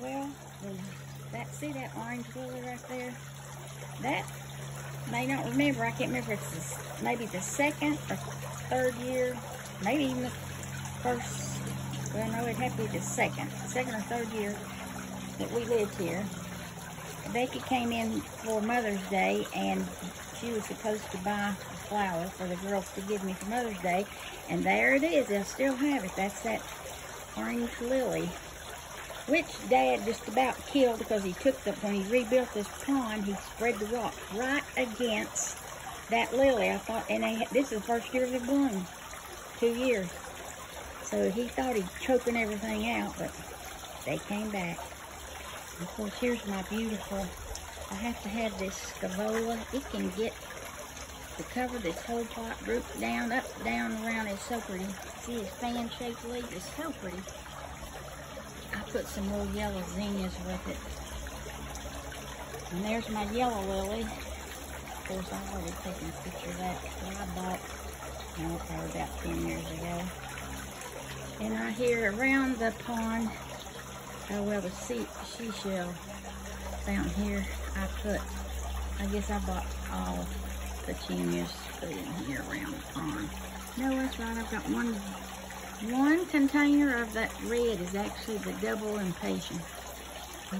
Well, that see that orange lily right there? That may not remember. I can't remember. If it's maybe the second or third year, maybe even the first. Well, no, it'd have to be the second, second or third year that we lived here. Becky came in for Mother's Day and she was supposed to buy a flower for the girls to give me for Mother's Day. And there it is. I still have it. That's that orange lily. Which Dad just about killed because he took the, when he rebuilt this pond, he spread the rock right against that lily. I thought, and they, this is the first year of bloom. Two years. So he thought he'd choking everything out, but they came back. Of course, here's my beautiful, I have to have this scaevola. It can get to cover this whole pot, group down, up, down, around. It's so pretty. See his fan-shaped leaf? It's so pretty. I put some little yellow zinnias with it. And there's my yellow lily. Of course, I've already taken a picture of that. I bought, oh, probably about 10 years ago. And right here around the pond, Oh, well, the sea, seashell down here, I put, I guess I bought all petunias put in here around the pond. No, that's right, I've got one, one container of that red is actually the double impatiens.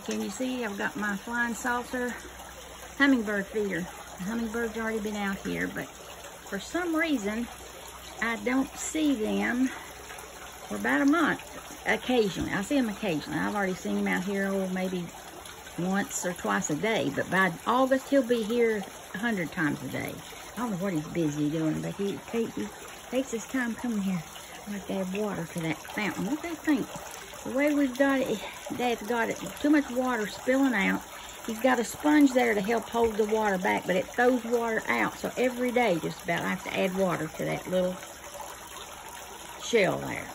Can you see, I've got my flying saucer hummingbird feeder. The hummingbird's already been out here, but for some reason, I don't see them for about a month occasionally. I see them occasionally. I've already seen him out here, oh, maybe once or twice a day. But by August, he'll be here a hundred times a day. I don't know what he's busy doing, but he, he, he takes his time coming here. Have to add water to that fountain. What do they think? The way we've got it, Dad's got it, too much water spilling out. He's got a sponge there to help hold the water back, but it throws water out. So every day, just about, I have to add water to that little shell there.